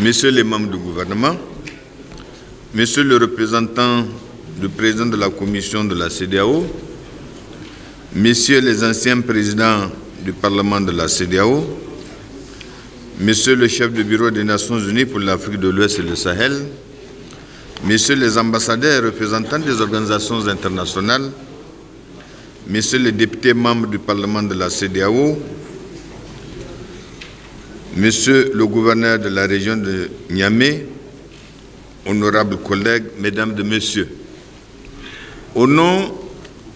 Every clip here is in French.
Messieurs les membres du gouvernement, Monsieur le représentant du président de la commission de la CDAO, Messieurs les anciens présidents du Parlement de la CDAO, Monsieur le chef du bureau des Nations Unies pour l'Afrique de l'Ouest et le Sahel, Messieurs les ambassadeurs et représentants des organisations internationales, Messieurs les députés membres du Parlement de la CDAO, Monsieur le gouverneur de la région de Niamey, honorables collègues, mesdames et messieurs, au nom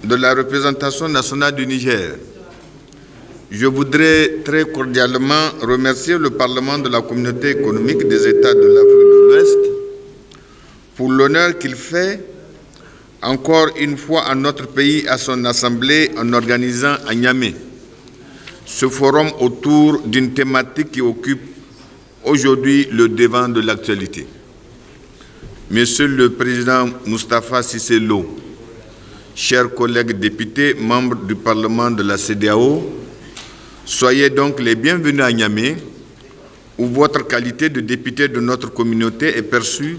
de la représentation nationale du Niger, je voudrais très cordialement remercier le Parlement de la communauté économique des États de l'Afrique de l'Ouest pour l'honneur qu'il fait encore une fois à notre pays, à son assemblée, en organisant à Niamey ce forum autour d'une thématique qui occupe aujourd'hui le devant de l'actualité. Monsieur le Président Moustapha Sisselo, chers collègues députés, membres du Parlement de la CDAO, soyez donc les bienvenus à Niamey, où votre qualité de député de notre communauté est perçue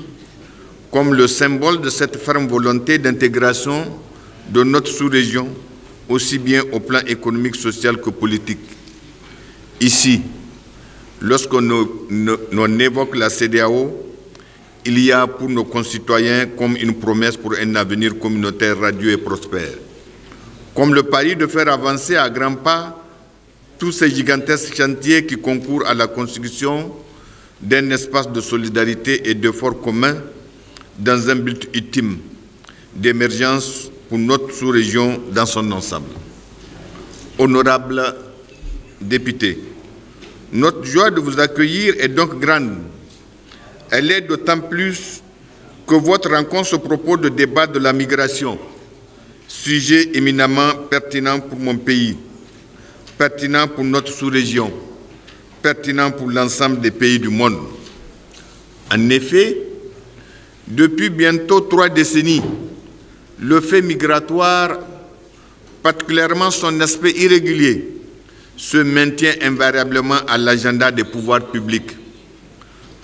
comme le symbole de cette ferme volonté d'intégration de notre sous-région aussi bien au plan économique, social que politique. Ici, lorsqu'on évoque la CDAO, il y a pour nos concitoyens comme une promesse pour un avenir communautaire radieux et prospère. Comme le pari de faire avancer à grands pas tous ces gigantesques chantiers qui concourent à la construction d'un espace de solidarité et d'efforts communs dans un but ultime d'émergence pour notre sous-région dans son ensemble. Honorables députés, notre joie de vous accueillir est donc grande. Elle est d'autant plus que votre rencontre se propose de débat de la migration, sujet éminemment pertinent pour mon pays, pertinent pour notre sous-région, pertinent pour l'ensemble des pays du monde. En effet, depuis bientôt trois décennies, le fait migratoire, particulièrement son aspect irrégulier, se maintient invariablement à l'agenda des pouvoirs publics,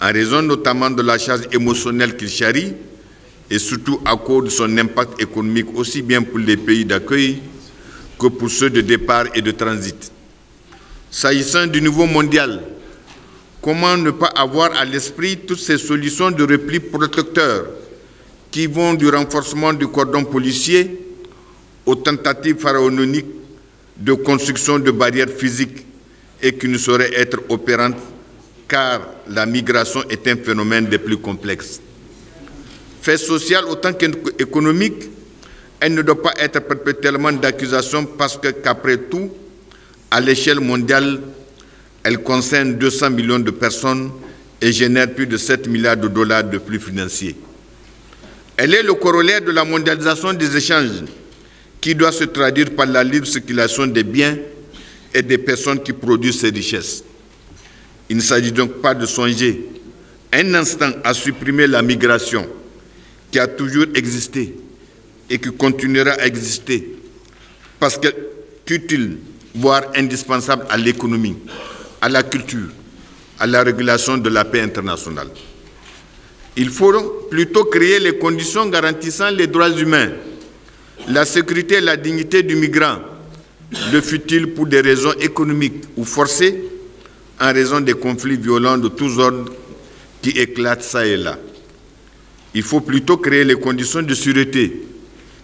en raison notamment de la charge émotionnelle qu'il charrie et surtout à cause de son impact économique aussi bien pour les pays d'accueil que pour ceux de départ et de transit. S'agissant du niveau mondial, comment ne pas avoir à l'esprit toutes ces solutions de repli protecteurs qui vont du renforcement du cordon policier aux tentatives pharaoniques de construction de barrières physiques et qui ne sauraient être opérantes car la migration est un phénomène des plus complexes. Fait social autant qu'économique, elle ne doit pas être perpétuellement d'accusation parce qu'après tout, à l'échelle mondiale, elle concerne 200 millions de personnes et génère plus de 7 milliards de dollars de flux financiers. Elle est le corollaire de la mondialisation des échanges qui doit se traduire par la libre circulation des biens et des personnes qui produisent ces richesses. Il ne s'agit donc pas de songer un instant à supprimer la migration qui a toujours existé et qui continuera à exister parce qu'elle est utile, voire indispensable à l'économie, à la culture, à la régulation de la paix internationale. Il faut plutôt créer les conditions garantissant les droits humains, la sécurité et la dignité du migrant, le fut-il pour des raisons économiques ou forcées, en raison des conflits violents de tous ordres qui éclatent ça et là. Il faut plutôt créer les conditions de sûreté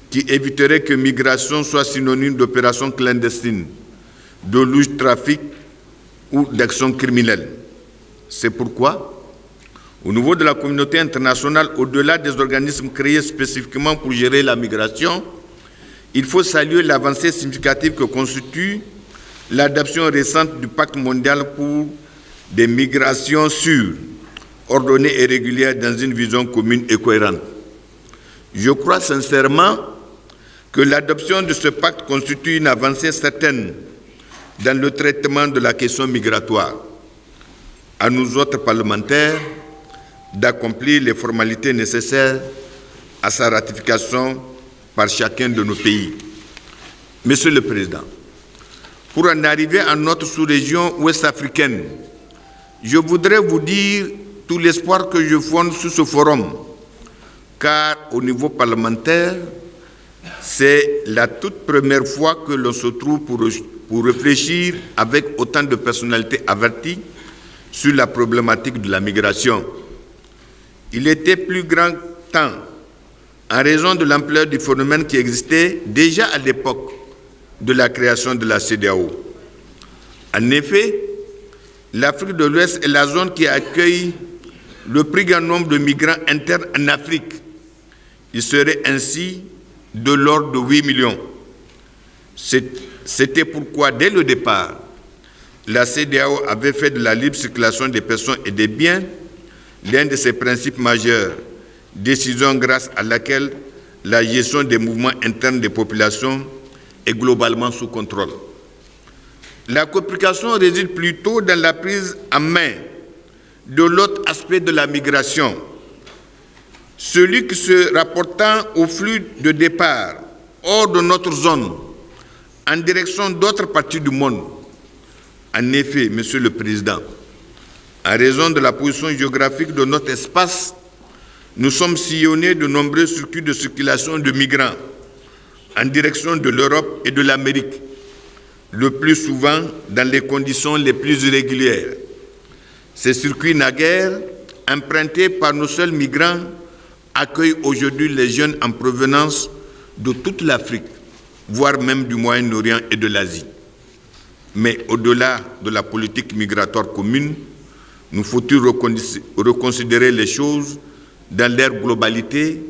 qui éviteraient que migration soit synonyme d'opérations clandestines, de louche trafic ou d'actions criminelles. C'est pourquoi au niveau de la communauté internationale, au-delà des organismes créés spécifiquement pour gérer la migration, il faut saluer l'avancée significative que constitue l'adoption récente du pacte mondial pour des migrations sûres, ordonnées et régulières dans une vision commune et cohérente. Je crois sincèrement que l'adoption de ce pacte constitue une avancée certaine dans le traitement de la question migratoire. À nous autres parlementaires, d'accomplir les formalités nécessaires à sa ratification par chacun de nos pays. Monsieur le Président, pour en arriver à notre sous-région ouest-africaine, je voudrais vous dire tout l'espoir que je fonde sur ce forum, car au niveau parlementaire, c'est la toute première fois que l'on se trouve pour, pour réfléchir avec autant de personnalités averties sur la problématique de la migration. Il était plus grand temps, en raison de l'ampleur du phénomène qui existait déjà à l'époque de la création de la CDAO. En effet, l'Afrique de l'Ouest est la zone qui accueille le plus grand nombre de migrants internes en Afrique. Il serait ainsi de l'ordre de 8 millions. C'était pourquoi, dès le départ, la CDAO avait fait de la libre circulation des personnes et des biens l'un de ses principes majeurs, décision grâce à laquelle la gestion des mouvements internes des populations est globalement sous contrôle. La complication réside plutôt dans la prise en main de l'autre aspect de la migration, celui qui se rapportant au flux de départ hors de notre zone en direction d'autres parties du monde. En effet, Monsieur le Président, en raison de la position géographique de notre espace, nous sommes sillonnés de nombreux circuits de circulation de migrants en direction de l'Europe et de l'Amérique, le plus souvent dans les conditions les plus irrégulières. Ces circuits naguères, empruntés par nos seuls migrants, accueillent aujourd'hui les jeunes en provenance de toute l'Afrique, voire même du Moyen-Orient et de l'Asie. Mais au-delà de la politique migratoire commune, nous faut-il reconsidérer les choses dans leur globalité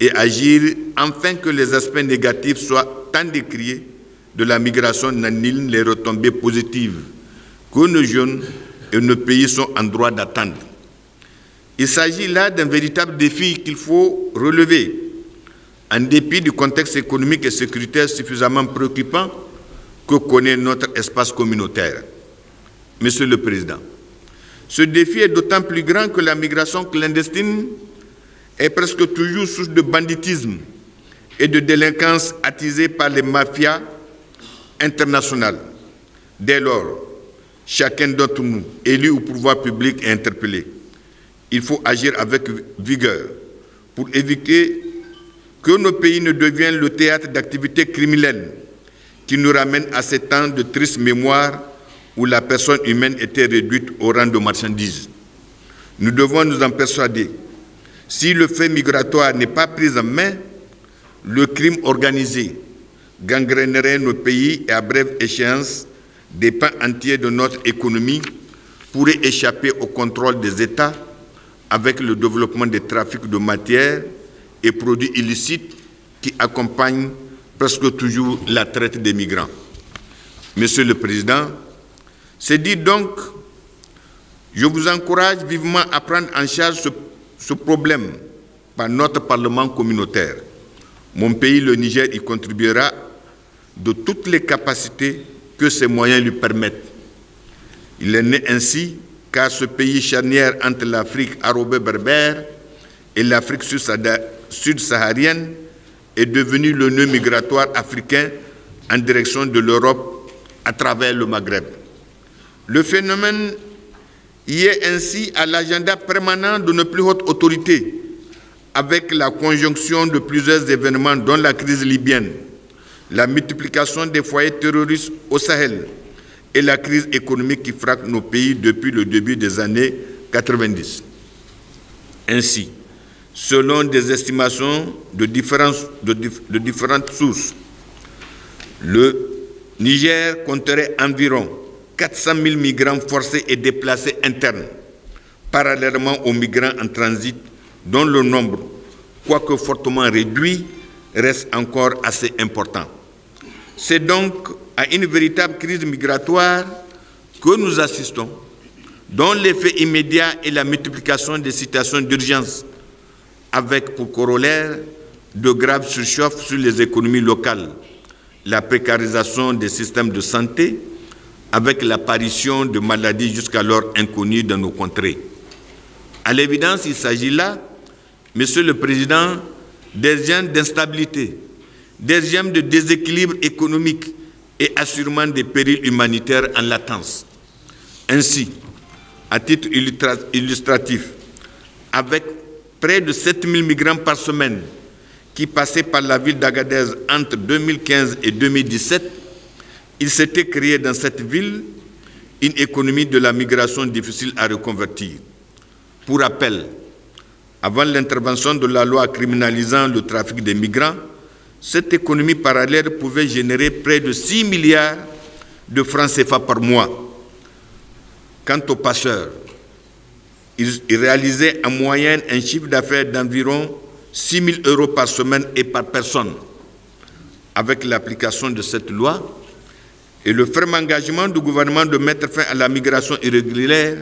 et agir afin que les aspects négatifs soient tant décriés de la migration n'annulent les retombées positives que nos jeunes et nos pays sont en droit d'attendre? Il s'agit là d'un véritable défi qu'il faut relever, en dépit du contexte économique et sécuritaire suffisamment préoccupant que connaît notre espace communautaire. Monsieur le Président, ce défi est d'autant plus grand que la migration clandestine est presque toujours source de banditisme et de délinquance attisée par les mafias internationales. Dès lors, chacun d'entre nous, élu au pouvoir public, est interpellé. Il faut agir avec vigueur pour éviter que nos pays ne deviennent le théâtre d'activités criminelles qui nous ramènent à ces temps de triste mémoire où la personne humaine était réduite au rang de marchandise. Nous devons nous en persuader. Si le fait migratoire n'est pas pris en main, le crime organisé gangrénerait nos pays et à brève échéance, des pans entiers de notre économie pourraient échapper au contrôle des États avec le développement des trafics de matières et produits illicites qui accompagnent presque toujours la traite des migrants. Monsieur le Président, c'est dit donc, je vous encourage vivement à prendre en charge ce, problème par notre Parlement communautaire. Mon pays, le Niger, y contribuera de toutes les capacités que ses moyens lui permettent. Il est né ainsi car ce pays charnière entre l'Afrique arabo-berbère et l'Afrique sud-saharienne est devenu le nœud migratoire africain en direction de l'Europe à travers le Maghreb. Le phénomène y est ainsi à l'agenda permanent de nos plus hautes autorités, avec la conjonction de plusieurs événements, dont la crise libyenne, la multiplication des foyers terroristes au Sahel et la crise économique qui frappe nos pays depuis le début des années 90. Ainsi, selon des estimations de, de différentes sources, le Niger compterait environ 400 000 migrants forcés et déplacés internes, parallèlement aux migrants en transit, dont le nombre, quoique fortement réduit, reste encore assez important. C'est donc à une véritable crise migratoire que nous assistons, dont l'effet immédiat est la multiplication des situations d'urgence, avec pour corollaire de graves surchauffes sur les économies locales, la précarisation des systèmes de santé, avec l'apparition de maladies jusqu'alors inconnues dans nos contrées. À l'évidence, il s'agit là, Monsieur le Président, des gènes d'instabilité, des de déséquilibre économique et assurément des périls humanitaires en latence. Ainsi, À titre illustratif, avec près de 7000 migrants par semaine qui passaient par la ville d'Agadez entre 2015 et 2017, il s'était créé dans cette ville une économie de la migration difficile à reconvertir. Pour rappel, avant l'intervention de la loi criminalisant le trafic des migrants, cette économie parallèle pouvait générer près de 6 milliards de francs CFA par mois. Quant aux passeurs, ils réalisaient en moyenne un chiffre d'affaires d'environ 6 000 euros par semaine et par personne. Avec l'application de cette loi et le ferme engagement du gouvernement de mettre fin à la migration irrégulière,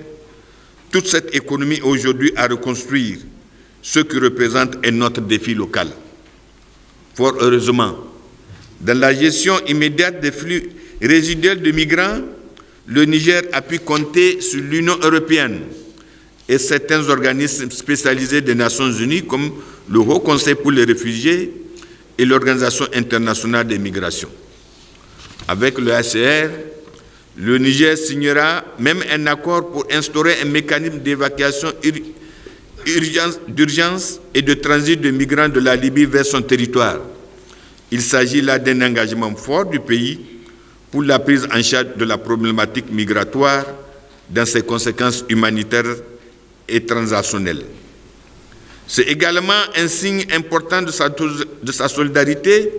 toute cette économie aujourd'hui à reconstruire, ce qui représente un autre défi local. Fort heureusement, dans la gestion immédiate des flux résiduels de migrants, le Niger a pu compter sur l'Union européenne et certains organismes spécialisés des Nations Unies comme le Haut Conseil pour les réfugiés et l'Organisation internationale des migrations. Avec le HCR, le Niger signera même un accord pour instaurer un mécanisme d'évacuation d'urgence et de transit de migrants de la Libye vers son territoire. Il s'agit là d'un engagement fort du pays pour la prise en charge de la problématique migratoire dans ses conséquences humanitaires et transactionnelles. C'est également un signe important de sa, de sa solidarité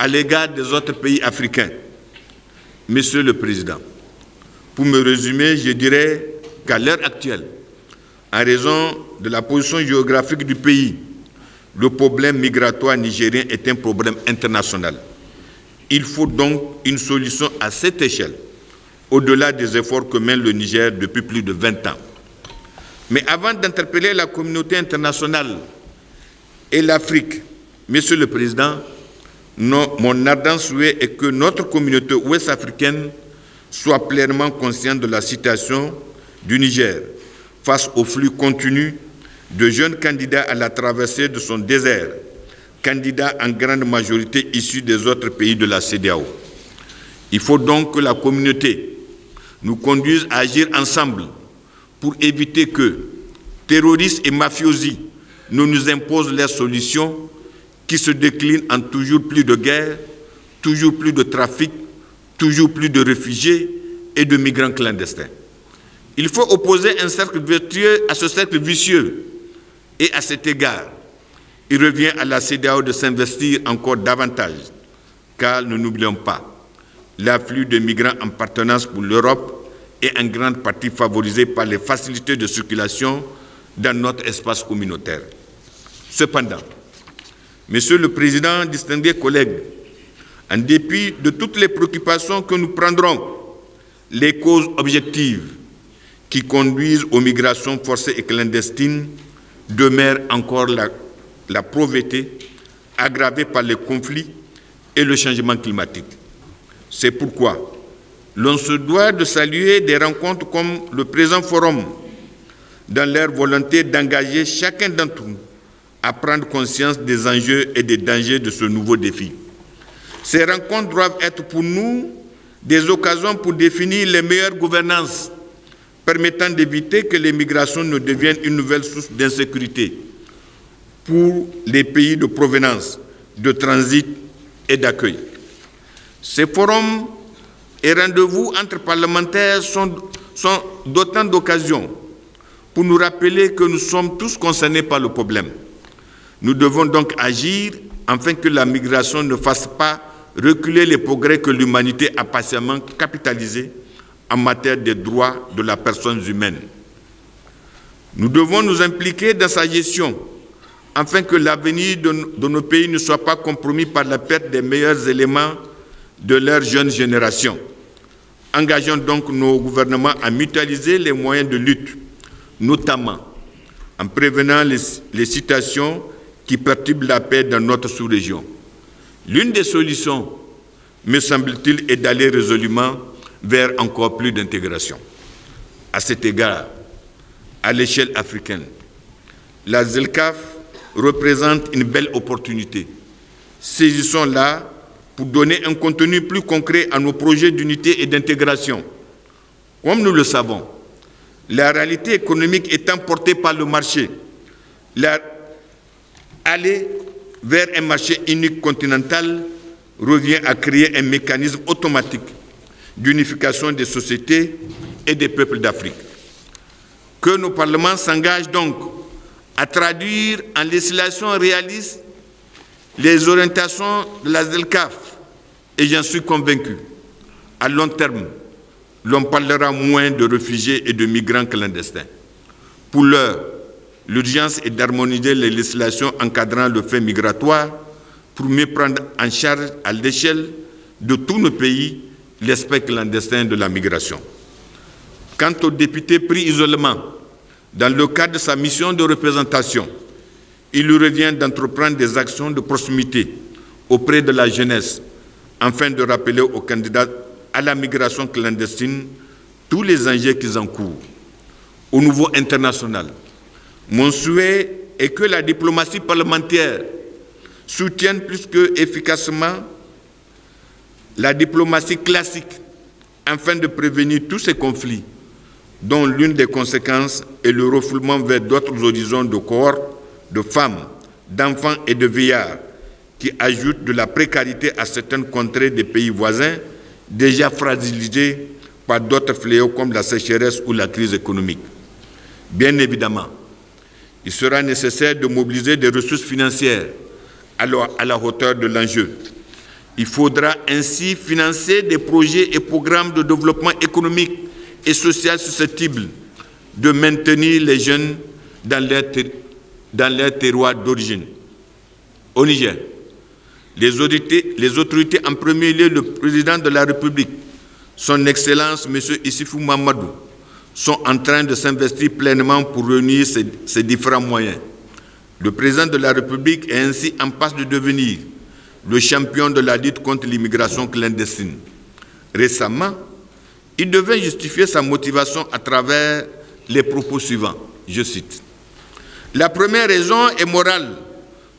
à l'égard des autres pays africains. Monsieur le Président, pour me résumer, je dirais qu'à l'heure actuelle, en raison de la position géographique du pays, le problème migratoire nigérien est un problème international. Il faut donc une solution à cette échelle, au-delà des efforts que mène le Niger depuis plus de 20 ans. Mais avant d'interpeller la communauté internationale et l'Afrique, Monsieur le Président, mon ardent souhait est que notre communauté ouest-africaine soit pleinement consciente de la situation du Niger face au flux continu de jeunes candidats à la traversée de son désert, candidats en grande majorité issus des autres pays de la CDAO. Il faut donc que la communauté nous conduise à agir ensemble pour éviter que terroristes et mafiosi ne nous imposent leurs solutions qui se déclinent en toujours plus de guerres, toujours plus de trafic, toujours plus de réfugiés et de migrants clandestins. Il faut opposer un cercle vertueux à ce cercle vicieux. Et à cet égard, il revient à la CDAO de s'investir encore davantage, car ne n'oublions pas, l'afflux de migrants en partenance pour l'Europe est en grande partie favorisé par les facilités de circulation dans notre espace communautaire. Cependant, Monsieur le Président, distingués collègues, en dépit de toutes les préoccupations que nous prendrons, les causes objectives qui conduisent aux migrations forcées et clandestines demeurent encore la, pauvreté aggravée par les conflits et le changement climatique. C'est pourquoi l'on se doit de saluer des rencontres comme le présent forum dans leur volonté d'engager chacun d'entre nous à prendre conscience des enjeux et des dangers de ce nouveau défi. Ces rencontres doivent être pour nous des occasions pour définir les meilleures gouvernances permettant d'éviter que les migrations ne deviennent une nouvelle source d'insécurité pour les pays de provenance, de transit et d'accueil. Ces forums et rendez-vous entre parlementaires sont, sont d'autant d'occasions pour nous rappeler que nous sommes tous concernés par le problème. Nous devons donc agir afin que la migration ne fasse pas reculer les progrès que l'humanité a patiemment capitalisés en matière des droits de la personne humaine. Nous devons nous impliquer dans sa gestion afin que l'avenir de, nos pays ne soit pas compromis par la perte des meilleurs éléments de leur jeune génération. Engageons donc nos gouvernements à mutualiser les moyens de lutte, notamment en prévenant les, les citations qui perturbe la paix dans notre sous-région. L'une des solutions, me semble-t-il, est d'aller résolument vers encore plus d'intégration. À cet égard, à l'échelle africaine, la ZELCAF représente une belle opportunité. Saisissons-la pour donner un contenu plus concret à nos projets d'unité et d'intégration. Comme nous le savons, la réalité économique étant portée par le marché, aller vers un marché unique continental revient à créer un mécanisme automatique d'unification des sociétés et des peuples d'Afrique. Que nos parlements s'engagent donc à traduire en législation réaliste les orientations de la ZELCAF, et j'en suis convaincu, à long terme, l'on parlera moins de réfugiés et de migrants clandestins. Pour l'heure, l'urgence est d'harmoniser les législations encadrant le fait migratoire pour mieux prendre en charge à l'échelle de tous nos pays l'aspect clandestin de la migration. Quant au député pris isolement, dans le cadre de sa mission de représentation, il lui revient d'entreprendre des actions de proximité auprès de la jeunesse afin de rappeler aux candidats à la migration clandestine tous les enjeux qu'ils encourent. Au niveau international, mon souhait est que la diplomatie parlementaire soutienne plus que efficacement la diplomatie classique afin de prévenir tous ces conflits dont l'une des conséquences est le refoulement vers d'autres horizons de corps, de femmes, d'enfants et de vieillards qui ajoutent de la précarité à certaines contrées des pays voisins déjà fragilisés par d'autres fléaux comme la sécheresse ou la crise économique. Bien évidemment, il sera nécessaire de mobiliser des ressources financières à la hauteur de l'enjeu. Il faudra ainsi financer des projets et programmes de développement économique et social susceptibles de maintenir les jeunes dans leur, dans leur terroir d'origine. Au Niger, les autorités, les autorités, en premier lieu le président de la République, son Excellence M. Issifou Mamadou, sont en train de s'investir pleinement pour réunir ces, différents moyens. Le président de la République est ainsi en passe de devenir le champion de la lutte contre l'immigration clandestine. Récemment, il devait justifier sa motivation à travers les propos suivants. Je cite. La première raison est morale,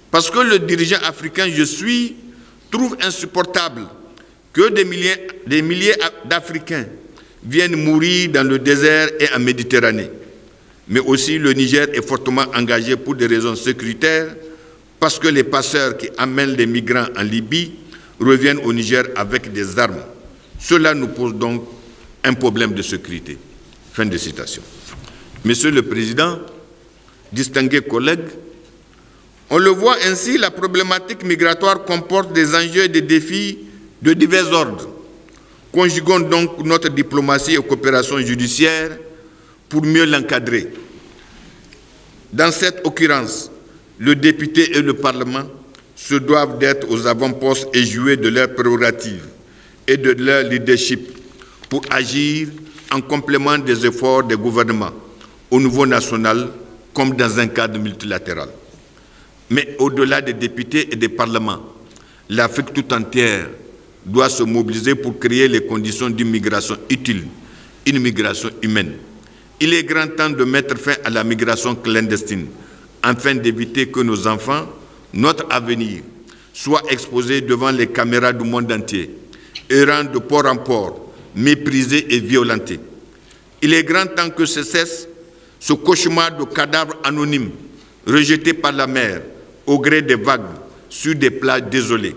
parce que le dirigeant africain je suis trouve insupportable que des milliers d'Africains viennent mourir dans le désert et en Méditerranée. Mais aussi le Niger est fortement engagé pour des raisons sécuritaires, parce que les passeurs qui amènent les migrants en Libye reviennent au Niger avec des armes. Cela nous pose donc un problème de sécurité. Fin de citation. Monsieur le Président, distingués collègues, on le voit ainsi, la problématique migratoire comporte des enjeux et des défis de divers ordres. Conjuguons donc notre diplomatie et coopération judiciaire pour mieux l'encadrer. Dans cette occurrence, le député et le Parlement se doivent d'être aux avant-postes et jouer de leurs prérogatives et de leur leadership pour agir en complément des efforts des gouvernements au niveau national comme dans un cadre multilatéral. Mais au-delà des députés et des parlements, l'Afrique tout entière doit se mobiliser pour créer les conditions d'une migration utile, une migration humaine. Il est grand temps de mettre fin à la migration clandestine, afin d'éviter que nos enfants, notre avenir, soient exposés devant les caméras du monde entier, errant de port en port, méprisés et violentés. Il est grand temps que ce cesse ce cauchemar de cadavres anonymes rejetés par la mer au gré des vagues sur des plages désolées.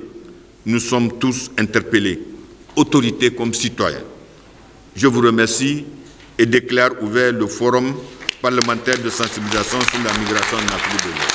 Nous sommes tous interpellés, autorités comme citoyens. Je vous remercie et déclare ouvert le forum parlementaire de sensibilisation sur la migration en Afrique de l'Ouest.